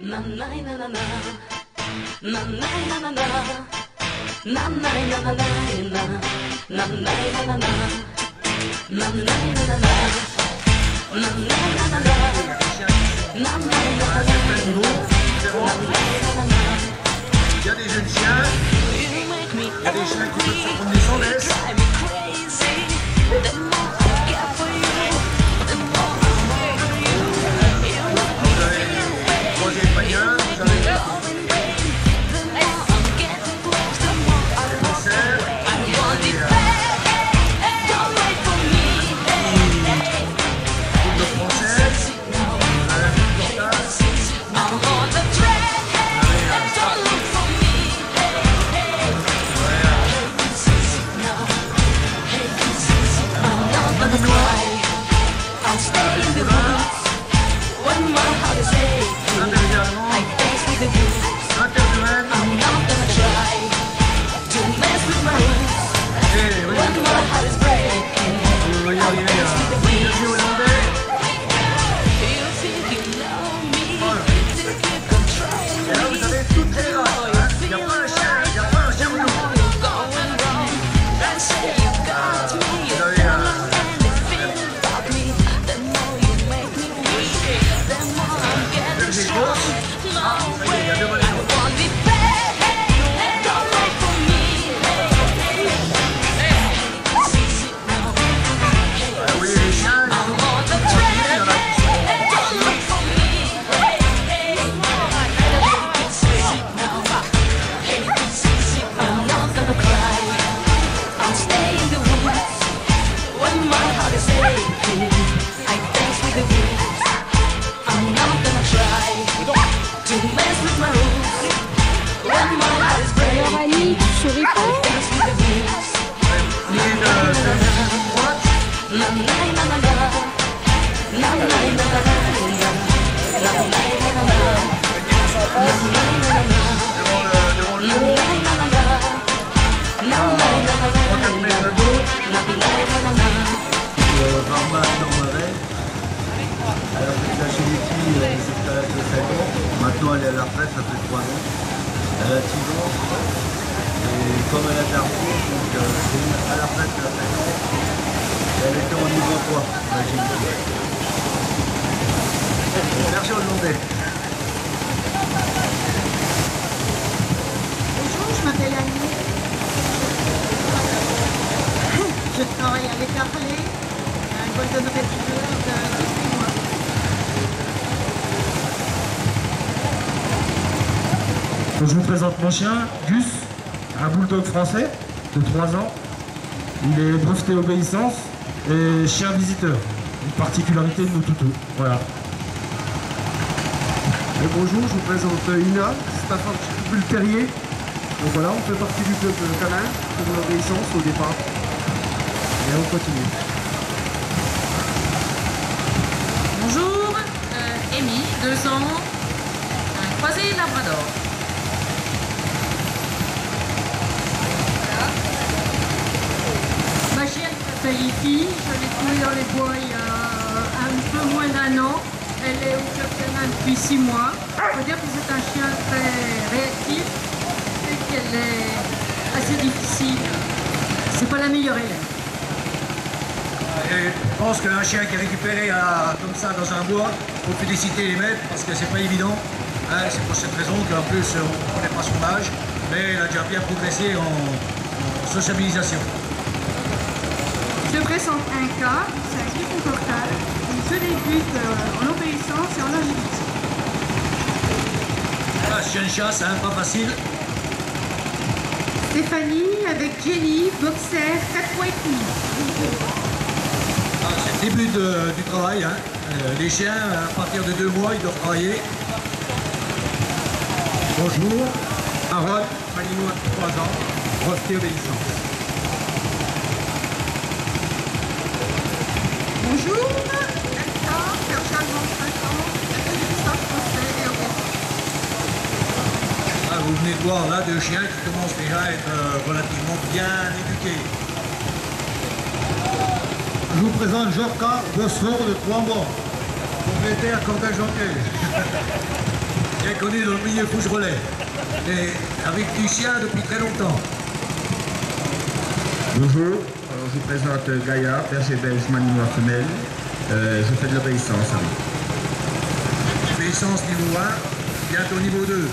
Il y a des jeunes chiens, il y a des chiens qui se font des sans stay in the la retraite, ça fait trois ans. Elle a 6. Et comme elle a été donc euh, c'est à la retraite qu'elle a fait. Elle était en niveau 3, la Merci Donc, je vous présente mon chien, Gus, un bulldog français de 3 ans. Il est breveté obéissance et chien visiteur. Une particularité de nos toutous. Voilà. Et bonjour, je vous présente Ina, Staffordshire Bull Terrier. Donc voilà, on fait partie du club canin pour l'obéissance au départ. Et on continue. Bonjour, euh, Amy, euh, 2 ans, un croisé labrador. je l'ai trouvée dans les bois il y a un peu moins d'un an. Elle est au championnat depuis six mois. Il faut dire que c'est un chien très réactif et qu'elle est assez difficile. C'est pas la meilleure élève. Euh, je pense qu'un chien qui est récupéré euh, comme ça dans un bois, il faut féliciter les maîtres parce que c'est pas évident. Hein, c'est pour cette raison qu'en plus euh, on ne connaît pas son âge, mais il a déjà bien progressé en, en sociabilisation. Je présente un cas, c'est un grip confortable. Il se débute euh, en obéissance et en agilité. Ah, je suis chat, c'est pas facile. Stéphanie avec Jenny, boxer, 4 points ah, C'est le début du travail. Hein. Euh, les chiens, à partir de deux mois, ils doivent travailler. Bonjour, Aaron, à 3 ans, breveté obéissance. Bonjour, Elsa, Français et vous venez de voir là deux chiens qui commencent déjà à être euh, relativement bien éduqués. Je vous présente Jorka Bosfort de Trois-Morts, propriétaire Cordac Janquet. bien connu dans le milieu Fougerolais, et avec du chien depuis très longtemps. Bonjour, je vous présente Gaïa, berger belge malinois femelle. Euh, je fais de l'obéissance à lui. Obéissance niveau 1, bientôt niveau 2.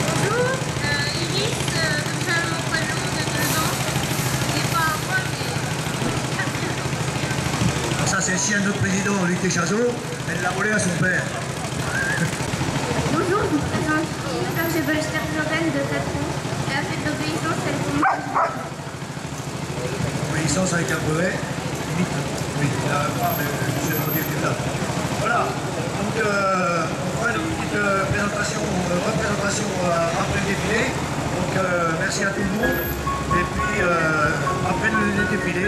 Bonjour, euh, Iris, euh, de Chalon-Poilon, de 2 ans. C'est pas à moi, mais... Ça c'est le chien de notre président, Luc Chazot. Elle l'a volé à son père. Bonjour, je vous présente une berger belge de 4 ans. Elle a fait de l'obéissance, elle commence Avec un brevet. Limite. Oui, là, mais je vais dire là. Voilà. Donc, euh, on fera une petite euh, présentation, euh, représentation après le défilé. Donc, euh, merci à tout le monde. Et puis, euh, après le défilé,